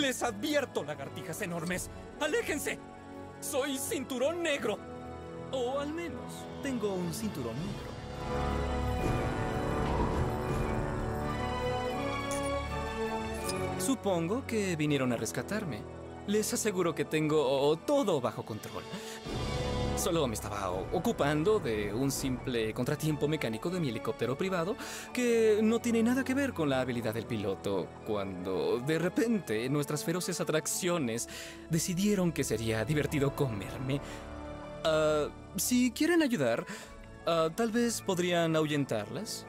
Les advierto, lagartijas enormes. ¡Aléjense! Soy cinturón negro. O al menos tengo un cinturón negro. Supongo que vinieron a rescatarme. Les aseguro que tengo todo bajo control. Solo me estaba ocupando de un simple contratiempo mecánico de mi helicóptero privado que no tiene nada que ver con la habilidad del piloto, cuando de repente nuestras feroces atracciones decidieron que sería divertido comerme. Ah, si quieren ayudar, ah, tal vez podrían ahuyentarlas.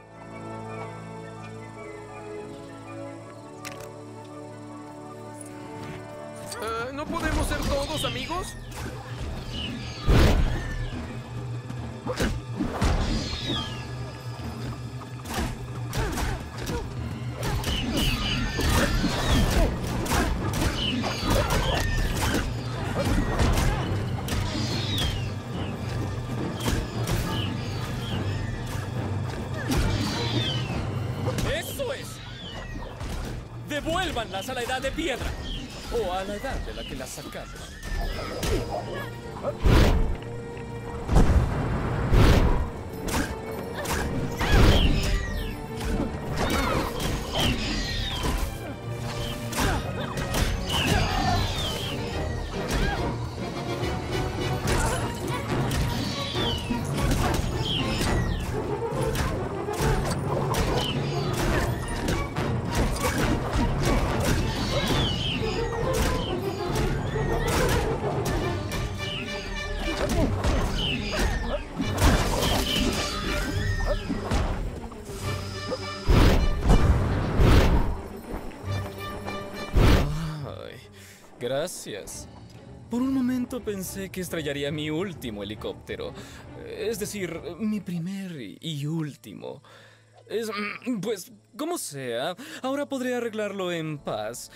Ah, ¿No podemos ser todos amigos? ¡Devuélvanlas a la edad de piedra! O a la edad de la que las sacaron. Gracias. Por un momento pensé que estrellaría mi último helicóptero. Es decir, mi primer y último. Es, pues, como sea, ahora podré arreglarlo en paz.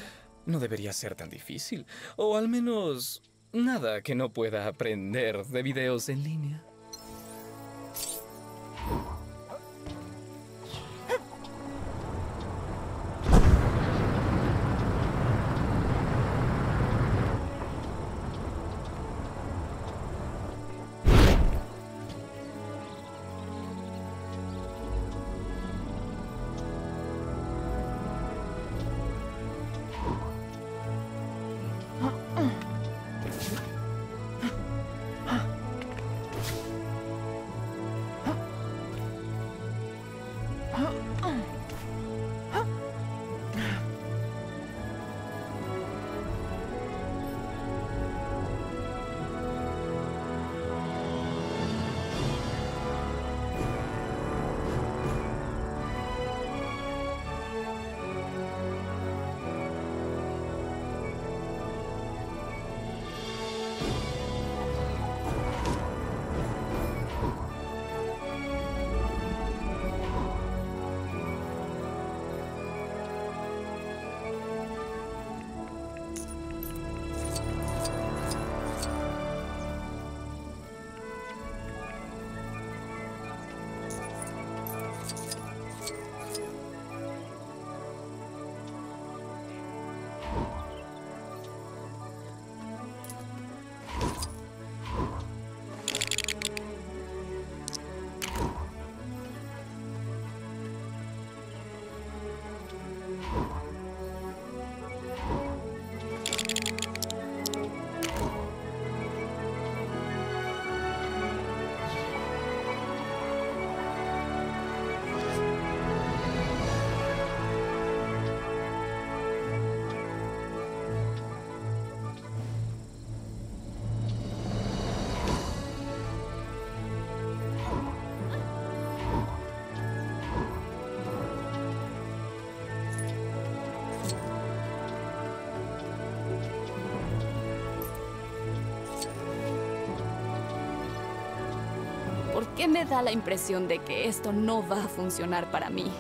No debería ser tan difícil. O al menos nada que no pueda aprender de videos en línea. Qué me da la impresión de que esto no va a funcionar para mí?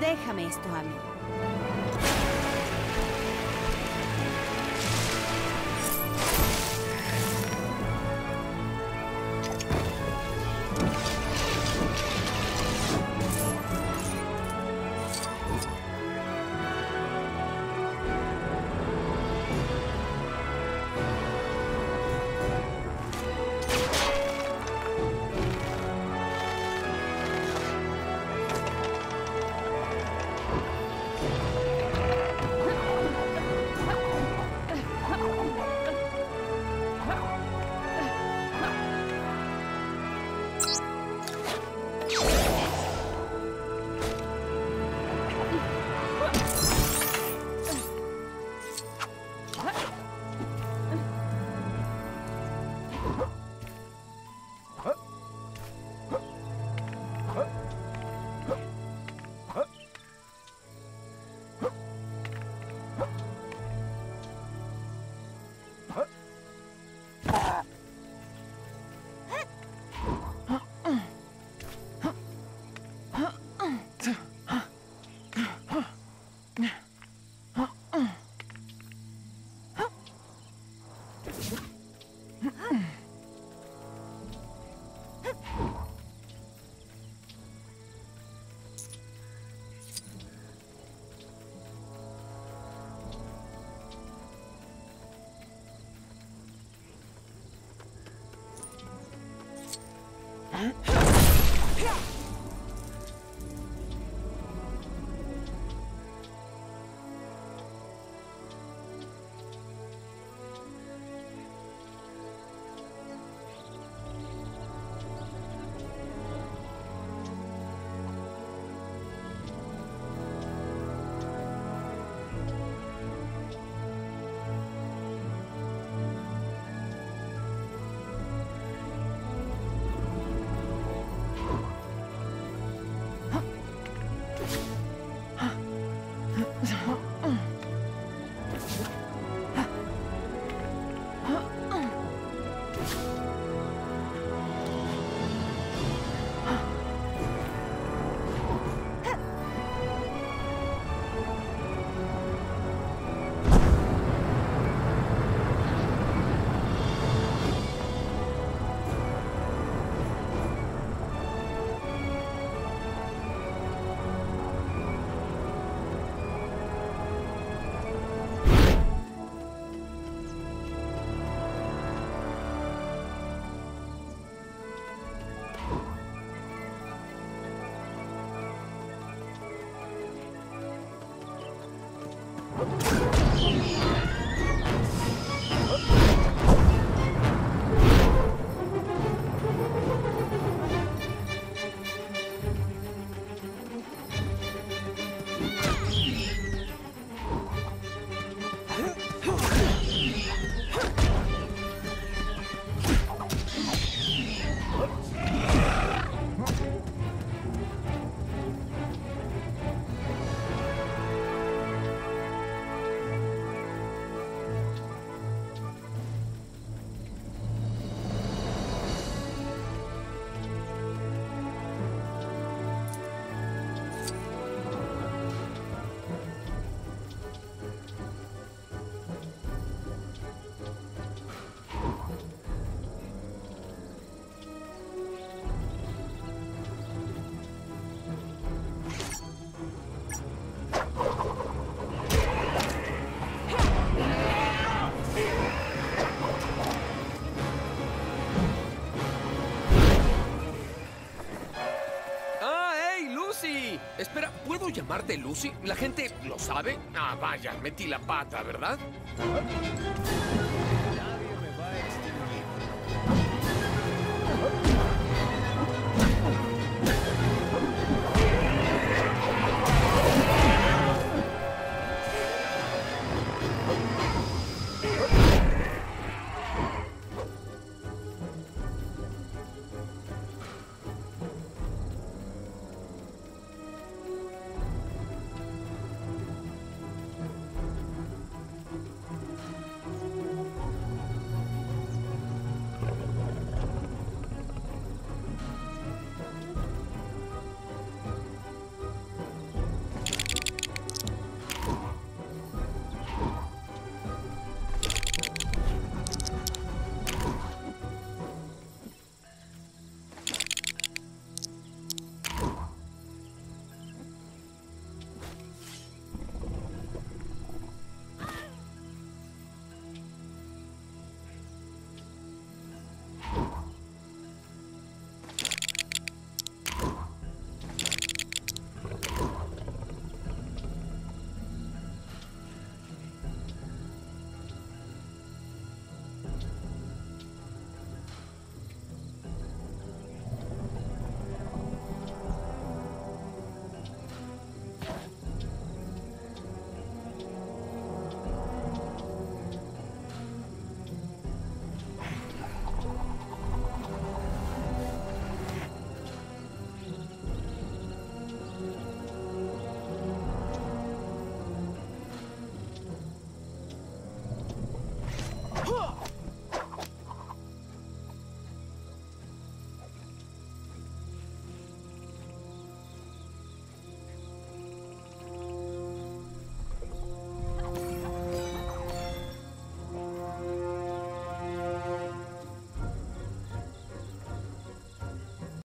Déjame esto a mí. 什么？嗯。啊。啊。嗯。Okay. Espera, ¿puedo llamarte Lucy? ¿La gente lo sabe? Ah, vaya, metí la pata, ¿verdad?